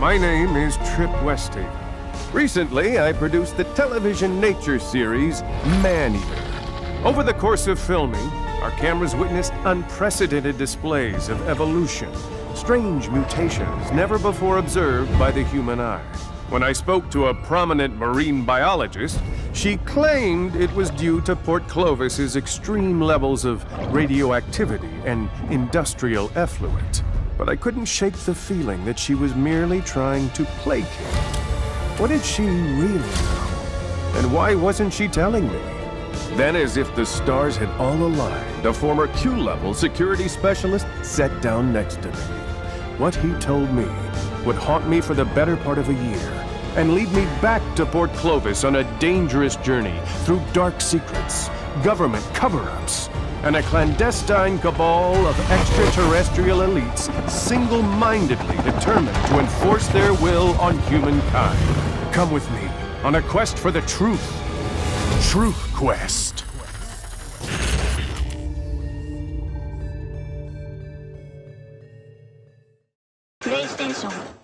My name is Trip Westhaven. Recently, I produced the television nature series Man-Eater. Over the course of filming, our cameras witnessed unprecedented displays of evolution, strange mutations never before observed by the human eye. When I spoke to a prominent marine biologist, she claimed it was due to Port Clovis's extreme levels of radioactivity and industrial effluent. But I couldn't shake the feeling that she was merely trying to placate. What did she really know? And why wasn't she telling me? Then, as if the stars had all aligned, a former Q-level security specialist sat down next to me. What he told me would haunt me for the better part of a year and lead me back to Port Clovis on a dangerous journey through dark secrets, government cover-ups, and a clandestine cabal of extraterrestrial elites single-mindedly determined to enforce their will on humankind. Come with me on a quest for the truth. Truth Quest. PlayStation